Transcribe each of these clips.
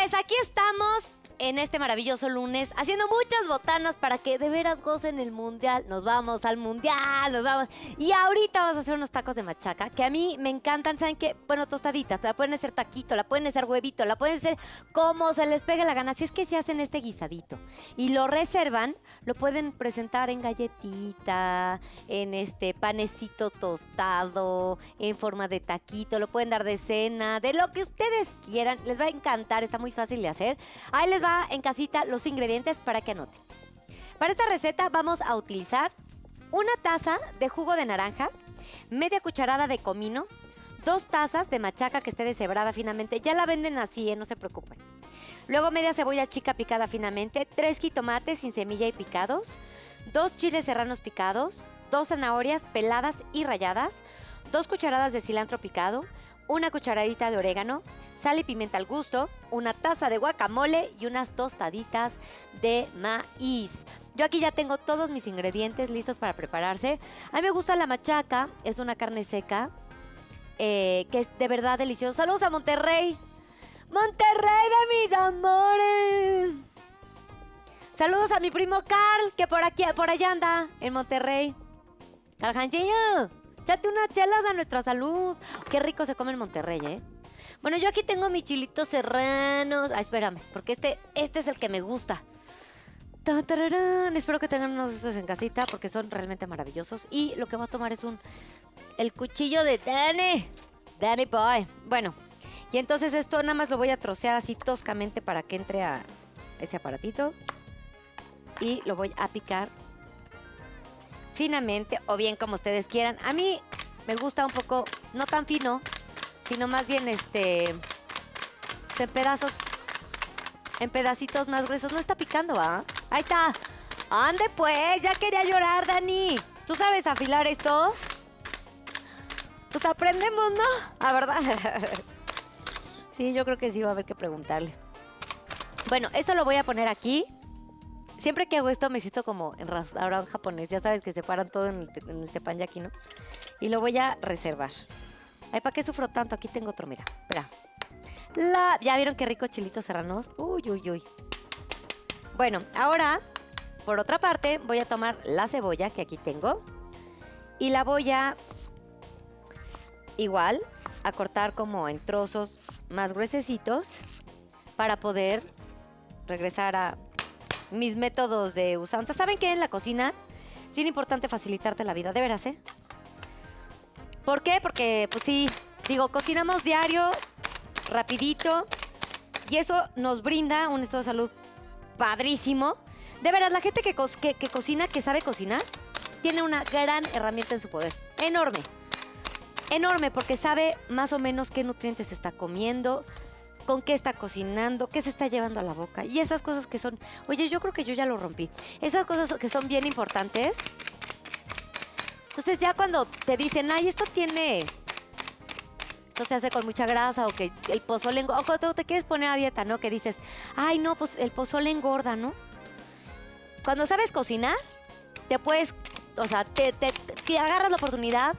Pues aquí estamos en este maravilloso lunes haciendo muchas botanas para que de veras gocen el mundial. Nos vamos al mundial, nos vamos. Y ahorita vamos a hacer unos tacos de machaca que a mí me encantan. ¿Saben qué? Bueno, tostaditas. La pueden hacer taquito, la pueden hacer huevito, la pueden hacer como se les pegue la gana. Si es que se hacen este guisadito y lo reservan, lo pueden presentar en galletita, en este panecito tostado, en forma de taquito. Lo pueden dar de cena, de lo que ustedes quieran. Les va a encantar, está muy fácil de hacer. Ahí les va en casita los ingredientes para que anoten. Para esta receta vamos a utilizar una taza de jugo de naranja, media cucharada de comino, dos tazas de machaca que esté deshebrada finamente. Ya la venden así, ¿eh? no se preocupen. Luego media cebolla chica picada finamente, tres jitomates sin semilla y picados, dos chiles serranos picados, dos zanahorias peladas y ralladas, dos cucharadas de cilantro picado, una cucharadita de orégano, sal y pimienta al gusto, una taza de guacamole y unas tostaditas de maíz. Yo aquí ya tengo todos mis ingredientes listos para prepararse. A mí me gusta la machaca, es una carne seca eh, que es de verdad deliciosa. Saludos a Monterrey. Monterrey de mis amores. Saludos a mi primo Carl, que por aquí, por allá anda, en Monterrey. Carjancillo. Échate unas chelas a nuestra salud. Qué rico se come en Monterrey, ¿eh? Bueno, yo aquí tengo mis chilitos serranos. Ay, espérame, porque este, este es el que me gusta. Tararán. Espero que tengan unos de estos en casita porque son realmente maravillosos. Y lo que voy a tomar es un... El cuchillo de Danny. Danny Boy. Bueno, y entonces esto nada más lo voy a trocear así toscamente para que entre a ese aparatito. Y lo voy a picar finamente o bien como ustedes quieran. A mí me gusta un poco, no tan fino, sino más bien este en pedazos, en pedacitos más gruesos. No está picando, ¿ah? Ahí está. Ande pues, ya quería llorar, Dani. ¿Tú sabes afilar estos? Pues aprendemos, ¿no? A verdad. sí, yo creo que sí va a haber que preguntarle. Bueno, esto lo voy a poner aquí. Siempre que hago esto me siento como en restaurante japonés. Ya sabes que separan todo en el, te en el teppanyaki, ¿no? Y lo voy a reservar. Ay, ¿para qué sufro tanto? Aquí tengo otro, mira. Espera. ¿Ya vieron qué rico chilitos serranos? Uy, uy, uy. Bueno, ahora, por otra parte, voy a tomar la cebolla que aquí tengo. Y la voy a... Igual, a cortar como en trozos más gruesecitos. Para poder regresar a mis métodos de usanza. ¿Saben qué? En la cocina es bien importante facilitarte la vida, de veras, ¿eh? ¿Por qué? Porque, pues sí, digo, cocinamos diario, rapidito, y eso nos brinda un estado de salud padrísimo. De veras, la gente que, co que, que cocina, que sabe cocinar, tiene una gran herramienta en su poder. Enorme. Enorme, porque sabe más o menos qué nutrientes está comiendo, con qué está cocinando, qué se está llevando a la boca. Y esas cosas que son, oye, yo creo que yo ya lo rompí. Esas cosas que son bien importantes. Entonces ya cuando te dicen, ay, esto tiene, esto se hace con mucha grasa o que el pozole o cuando te quieres poner a dieta, ¿no? Que dices, ay, no, pues el pozole engorda, ¿no? Cuando sabes cocinar, te puedes, o sea, te, te, te agarras la oportunidad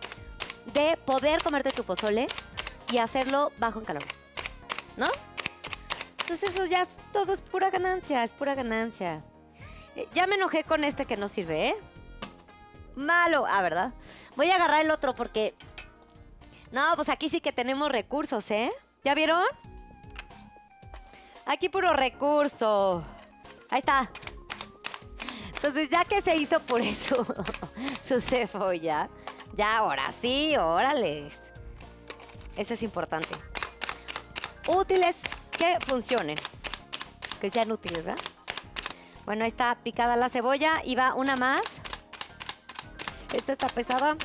de poder comerte tu pozole y hacerlo bajo en calorías. ¿No? Entonces eso ya es, todo es pura ganancia, es pura ganancia. Eh, ya me enojé con este que no sirve, ¿eh? Malo, ah, ¿verdad? Voy a agarrar el otro porque... No, pues aquí sí que tenemos recursos, ¿eh? ¿Ya vieron? Aquí puro recurso. Ahí está. Entonces, ya que se hizo por eso su cebolla, ya ahora sí, órales. Eso es importante útiles que funcionen. Que sean útiles, ¿verdad? Bueno, ahí está picada la cebolla y va una más. Esta está pesada.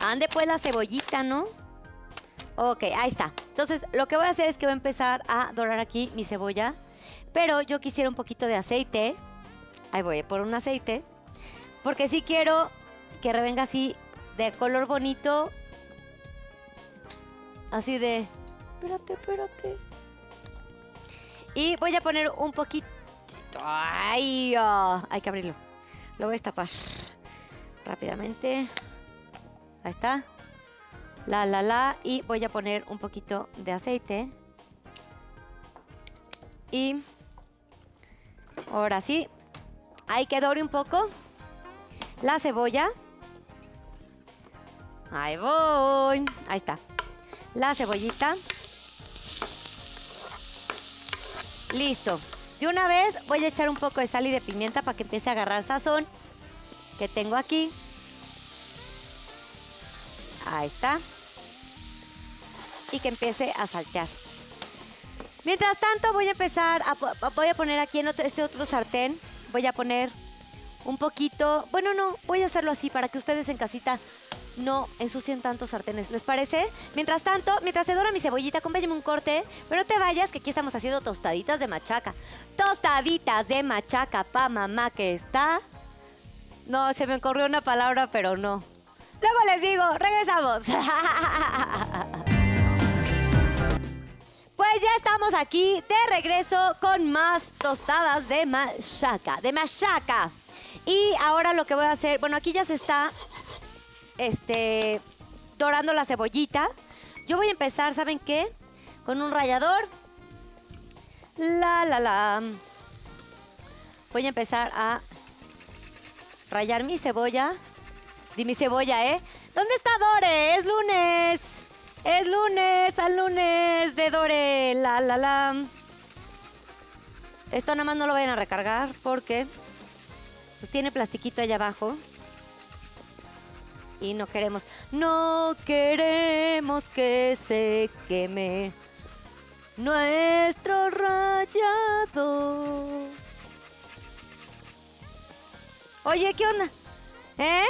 Ande pues la cebollita, ¿no? Ok, ahí está. Entonces, lo que voy a hacer es que voy a empezar a dorar aquí mi cebolla. Pero yo quisiera un poquito de aceite. Ahí voy, por un aceite. Porque sí quiero que revenga así de color bonito. Así de espérate, espérate. Y voy a poner un poquito. ¡Ay! Oh, hay que abrirlo. Lo voy a destapar rápidamente. Ahí está. La, la, la. Y voy a poner un poquito de aceite. Y ahora sí, hay que dore un poco la cebolla. Ahí voy. Ahí está. La cebollita. Listo. De una vez voy a echar un poco de sal y de pimienta para que empiece a agarrar sazón que tengo aquí. Ahí está. Y que empiece a saltear. Mientras tanto voy a empezar, a, voy a poner aquí en este otro sartén, voy a poner un poquito, bueno no, voy a hacerlo así para que ustedes en casita no ensucien tantos sartenes. ¿Les parece? Mientras tanto, mientras se dora mi cebollita, acompáñame un corte. Pero te vayas, que aquí estamos haciendo tostaditas de machaca. Tostaditas de machaca pa' mamá que está. No, se me ocurrió una palabra, pero no. Luego les digo, regresamos. Pues ya estamos aquí de regreso con más tostadas de machaca, de machaca. Y ahora lo que voy a hacer, bueno, aquí ya se está este, dorando la cebollita. Yo voy a empezar, ¿saben qué? Con un rallador. La, la, la. Voy a empezar a rayar mi cebolla. Di mi cebolla, ¿eh? ¿Dónde está Dore? Es lunes. Es lunes, al lunes de Dore. La, la, la. Esto nada más no lo vayan a recargar porque pues tiene plastiquito allá abajo y no queremos, no queremos que se queme nuestro rayado. Oye, ¿qué onda? ¿Eh?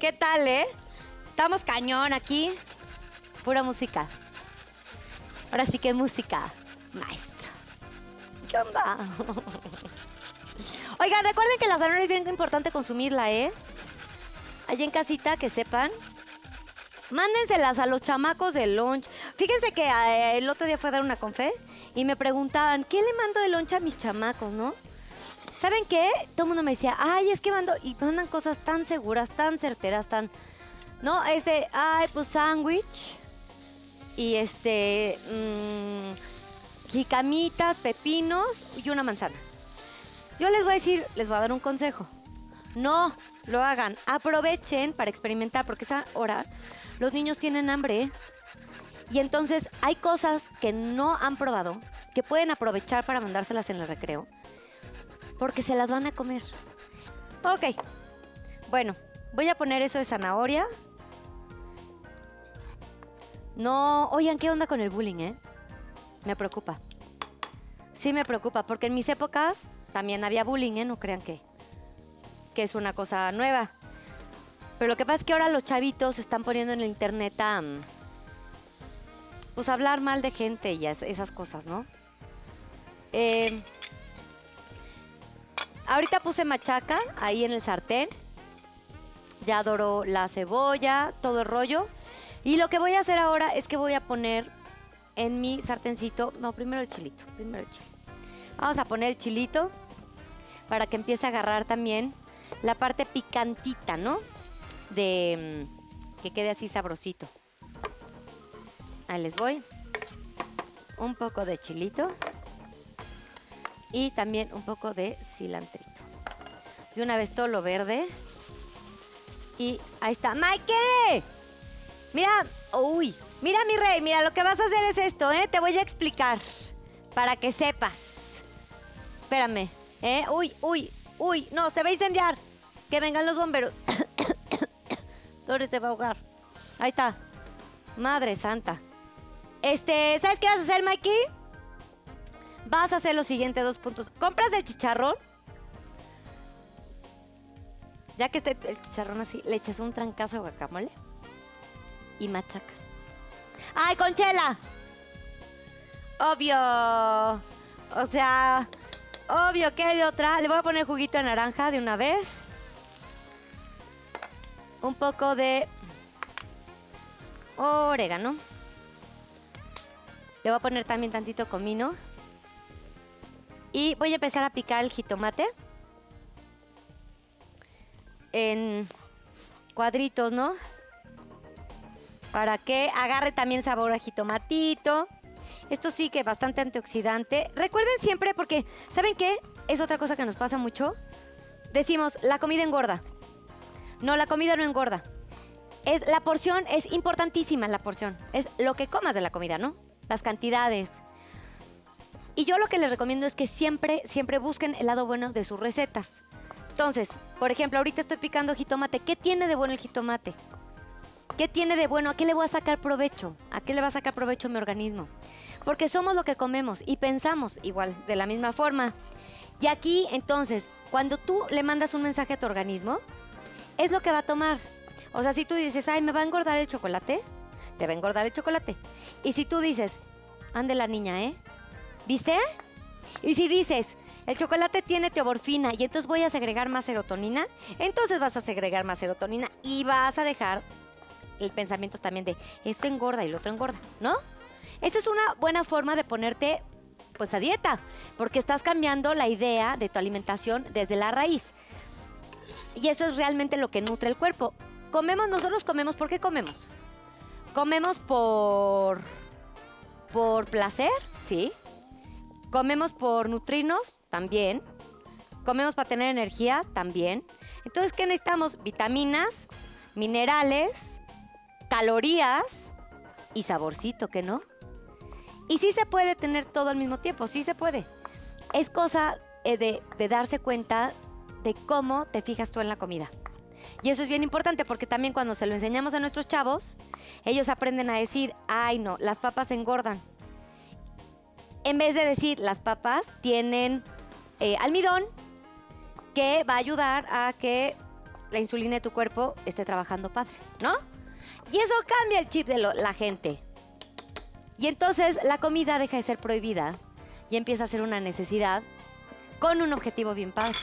¿Qué tal, eh? Estamos cañón aquí. Pura música. Ahora sí que música, maestro. ¿Qué onda? Oigan, recuerden que la zanahoria es bien importante consumirla, ¿eh? Allá en casita que sepan. Mándenselas a los chamacos del lunch. Fíjense que eh, el otro día fue a dar una confe y me preguntaban, ¿qué le mando de lunch a mis chamacos, no? ¿Saben qué? Todo el mundo me decía, ay, es que mando, y mandan cosas tan seguras, tan certeras, tan... No, este, ay, pues sándwich. Y este, mmm, jicamitas, pepinos y una manzana. Yo les voy a decir, les voy a dar un consejo. No lo hagan. Aprovechen para experimentar, porque esa hora los niños tienen hambre. Y entonces hay cosas que no han probado, que pueden aprovechar para mandárselas en el recreo, porque se las van a comer. Ok. Bueno, voy a poner eso de zanahoria. No, oigan, ¿qué onda con el bullying, eh? Me preocupa. Sí me preocupa, porque en mis épocas también había bullying, ¿eh? No crean que que es una cosa nueva. Pero lo que pasa es que ahora los chavitos se están poniendo en el internet a pues hablar mal de gente y esas cosas, ¿no? Eh, ahorita puse machaca ahí en el sartén. Ya adoro la cebolla, todo el rollo. Y lo que voy a hacer ahora es que voy a poner en mi sartencito, no, primero el chilito, primero el chilito. Vamos a poner el chilito para que empiece a agarrar también la parte picantita, ¿no? De mm, que quede así sabrosito. Ahí les voy. Un poco de chilito. Y también un poco de cilantrito. De una vez todo lo verde. Y ahí está. ¡Mikey! Mira, uy, mira mi rey, mira, lo que vas a hacer es esto, ¿eh? Te voy a explicar para que sepas. Espérame, ¿eh? Uy, uy, uy, no, se va a incendiar. Que vengan los bomberos. Dore se va a ahogar. Ahí está. Madre santa. Este, ¿sabes qué vas a hacer, Mikey? Vas a hacer los siguientes dos puntos. Compras el chicharrón. Ya que esté el chicharrón así, le echas un trancazo de guacamole y machaca. ¡Ay, Conchela! Obvio. O sea, obvio que hay de otra. Le voy a poner juguito de naranja de una vez un poco de orégano. Le voy a poner también tantito comino. Y voy a empezar a picar el jitomate. En cuadritos, ¿no? Para que agarre también sabor a jitomatito. Esto sí que bastante antioxidante. Recuerden siempre, porque ¿saben qué? Es otra cosa que nos pasa mucho. Decimos, la comida engorda. No, la comida no engorda. Es, la porción es importantísima, la porción. Es lo que comas de la comida, ¿no? Las cantidades. Y yo lo que les recomiendo es que siempre, siempre busquen el lado bueno de sus recetas. Entonces, por ejemplo, ahorita estoy picando jitomate. ¿Qué tiene de bueno el jitomate? ¿Qué tiene de bueno? ¿A qué le voy a sacar provecho? ¿A qué le va a sacar provecho mi organismo? Porque somos lo que comemos y pensamos igual, de la misma forma. Y aquí, entonces, cuando tú le mandas un mensaje a tu organismo, es lo que va a tomar. O sea, si tú dices, ay, me va a engordar el chocolate, te va a engordar el chocolate. Y si tú dices, ande la niña, ¿eh? ¿Viste? Y si dices, el chocolate tiene teoborfina y entonces voy a segregar más serotonina, entonces vas a segregar más serotonina y vas a dejar el pensamiento también de esto engorda y lo otro engorda, ¿no? Esa es una buena forma de ponerte pues a dieta, porque estás cambiando la idea de tu alimentación desde la raíz. Y eso es realmente lo que nutre el cuerpo. Comemos, nosotros comemos, ¿por qué comemos? Comemos por por placer, sí. Comemos por nutrirnos, también. Comemos para tener energía, también. Entonces, ¿qué necesitamos? Vitaminas, minerales, calorías y saborcito, ¿que no? Y sí se puede tener todo al mismo tiempo, sí se puede. Es cosa eh, de, de darse cuenta de cómo te fijas tú en la comida. Y eso es bien importante porque también cuando se lo enseñamos a nuestros chavos, ellos aprenden a decir, ay no, las papas engordan. En vez de decir, las papas tienen eh, almidón que va a ayudar a que la insulina de tu cuerpo esté trabajando padre, ¿no? Y eso cambia el chip de la gente. Y entonces la comida deja de ser prohibida y empieza a ser una necesidad con un objetivo bien padre.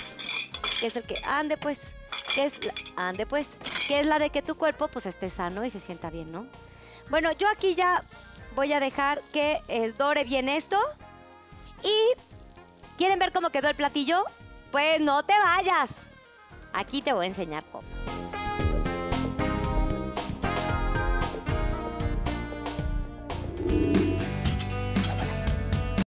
Que es el que ande pues, que es la, ande pues, que es la de que tu cuerpo pues esté sano y se sienta bien, ¿no? Bueno, yo aquí ya voy a dejar que el dore bien esto. Y ¿quieren ver cómo quedó el platillo? Pues no te vayas. Aquí te voy a enseñar cómo.